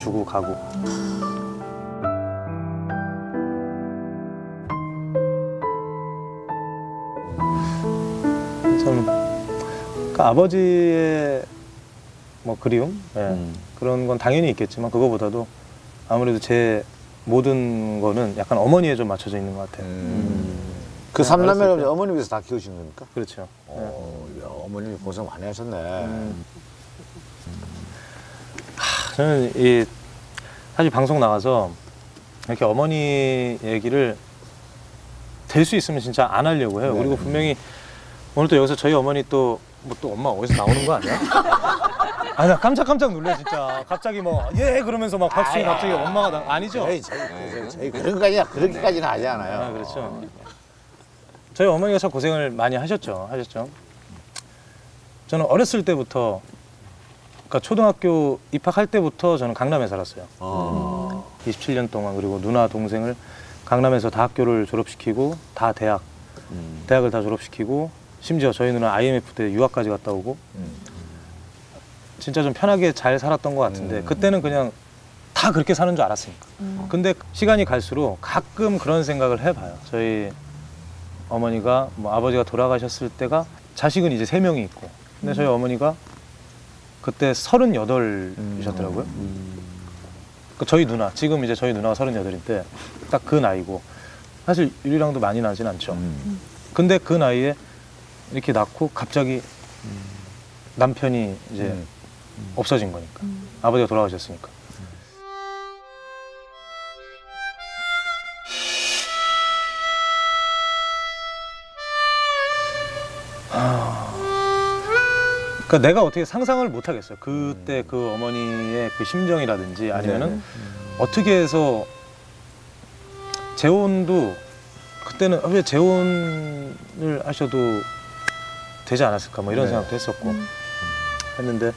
주고 가고. 참, 그러니까 아버지의 뭐 그리움 예, 음. 그런 건 당연히 있겠지만 그거보다도 아무래도 제 모든 거는 약간 어머니에 좀 맞춰져 있는 것 같아요. 그 네, 삼남매를. 어머님께서 다 키우신 겁니까? 그렇죠. 어, 야, 어머님이 고생 많이 하셨네. 음. 하, 저는 이 사실 방송 나가서 이렇게 어머니 얘기를 될 수 있으면 진짜 안 하려고 해요. 네. 그리고 분명히 오늘 또 여기서 저희 어머니 또 뭐 또 엄마 어디서 나오는 거 아니야? 아나 깜짝깜짝 놀래 진짜. 갑자기 뭐 예 그러면서 막 박수 치고 갑자기 엄마가 나 아니죠? 저희, 저희, 저희, 저희 그런 거 아니야. 그렇게까지는 하지 않아요. 아, 그렇죠. 저희 어머니가 참 고생을 많이 하셨죠. 하셨죠. 저는 어렸을 때부터 그러니까 초등학교 입학할 때부터 저는 강남에 살았어요. 어. 27년 동안 그리고 누나 동생을 강남에서 다 학교를 졸업시키고 다 대학 음. 대학을 다 졸업시키고 심지어 저희 누나 IMF 때 유학까지 갔다 오고 음. 진짜 좀 편하게 잘 살았던 것 같은데 음. 그때는 그냥 다 그렇게 사는 줄 알았으니까. 근데 시간이 갈수록 가끔 그런 생각을 해봐요. 저희 어머니가 뭐 아버지가 돌아가셨을 때가 자식은 이제 세 명이 있고 근데 저희 어머니가 그때 서른여덟이셨더라고요. 그 저희 누나 지금 이제 저희 누나가 서른여덟인데 딱 그 나이고 사실 유리랑도 많이 나진 않죠. 음. 근데 그 나이에 이렇게 낳고 갑자기 남편이 이제 음. 없어진 거니까 아버지가 돌아가셨으니까 그러니까 내가 어떻게 상상을 못 하겠어요. 그때 그 어머니의 그 심정이라든지 아니면은 어떻게 해서 재혼도 그때는 아, 왜 재혼을 하셔도 되지 않았을까 뭐 이런 네. 생각도 했었고 했는데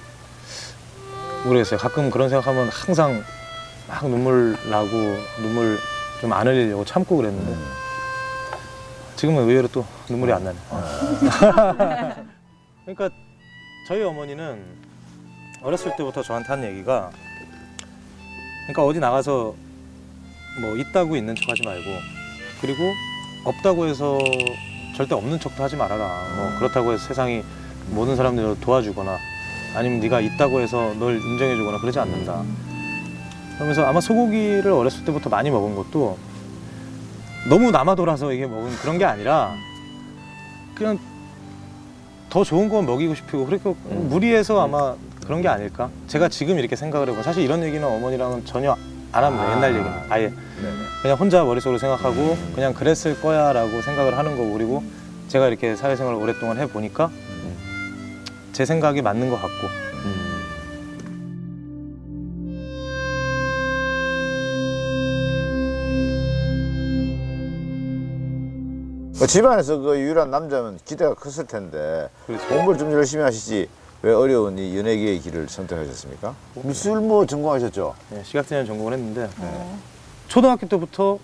모르겠어요. 가끔 그런 생각하면 항상 막 눈물 나고 눈물 좀 안 흘리려고 참고 그랬는데 음. 지금은 의외로 또 눈물이 안 나네. 그러니까 저희 어머니는 어렸을 때부터 저한테 한 얘기가 그러니까 어디 나가서 뭐 있다고 있는 척 하지 말고 그리고 없다고 해서 절대 없는 척도 하지 말아라. 뭐 그렇다고 해서 세상이 모든 사람들이 널 도와주거나 아니면 네가 있다고 해서 널 인정해주거나 그러지 않는다. 그러면서 아마 소고기를 어렸을 때부터 많이 먹은 것도 너무 남아 돌아서 이게 먹은 그런 게 아니라 그냥 더 좋은 거 먹이고 싶고 그렇게 무리해서 아마 그런 게 아닐까? 제가 지금 이렇게 생각을 해보면 사실 이런 얘기는 어머니랑은 전혀 안 합니다. 아. 옛날 얘기는 아예 네네. 그냥 혼자 머릿속으로 생각하고 그냥 그랬을 거야 라고 생각을 하는 거고 그리고 제가 이렇게 사회생활을 오랫동안 해 보니까 제 생각이 맞는 것 같고 그 집안에서 그 유일한 남자면 기대가 컸을 텐데 그렇죠. 공부를 좀 열심히 하시지 왜 어려운 이 연예계의 길을 선택하셨습니까? 미술 뭐 전공하셨죠? 네, 시각장애 전공을 했는데 초등학교 때부터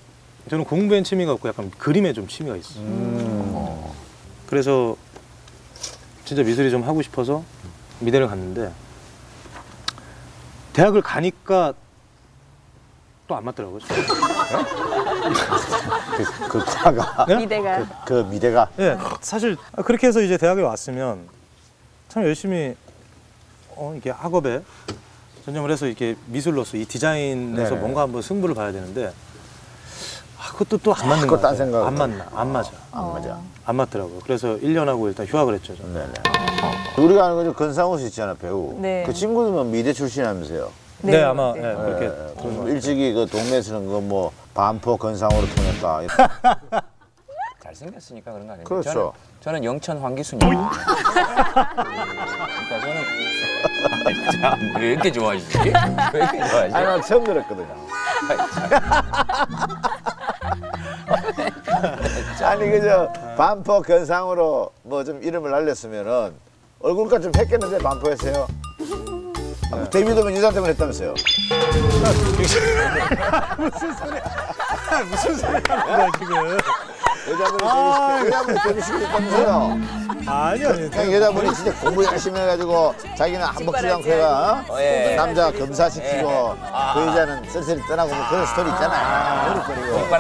저는 공부엔 취미가 없고 약간 그림에 좀 취미가 있어요. 음. 그래서 진짜 미술이 좀 하고 싶어서 미대를 갔는데 대학을 가니까 또 안 맞더라고요. 그, 그 과가 네? 미대가 그 미대가 네, 사실 그렇게 해서 이제 대학에 왔으면 참 열심히 어, 이게 학업에 전념을 해서 이렇게 미술로서 이 디자인에서 네네. 뭔가 한번 승부를 봐야 되는데 아, 그것도 또 안 맞는 거딴 같아요. 안 맞나, 안 맞아, 안 맞아. 안 맞더라고요. 그래서 1년 하고 일단 휴학을 했죠. 저는. 네네. 우리가 아는 거죠 건상우 씨 있잖아 배우. 네. 그 친구는 뭐 미대 출신이라면서요. 네, 아마 네. 예, 그렇게 그 같아요. 일찍이 그 동네에서는 그뭐 반포 건상으로 통했다. 잘생겼으니까 그런 거 아닙니까? 그렇죠. 저는, 저는 영천 황기순이에요. 그러니까 저는 참, 왜 이렇게 좋아하시지? 왜 이렇게 좋아하지? 아니 나 처음 들었거든요. 아니 그저 반포 건상으로 뭐 좀 이름을 날렸으면은 얼굴값 좀 했겠는데 반포에서요. 아, 데뷔도면 유산 때문에 했다면서요. 무슨 소리 하는 거야 지금? 여자분이 아, 여자분이 데뷔시키고 있다면서요. 아니요. 그냥 여자분이 진짜 공부 열심히 해가지고 자기는 한 먹지도 않고 해가 어? 어, 예. 남자 검사시키고 예. 아. 그 여자는 쓸쓸히 떠나고 뭐 그런 스토리 있잖아요. 그런 거리고.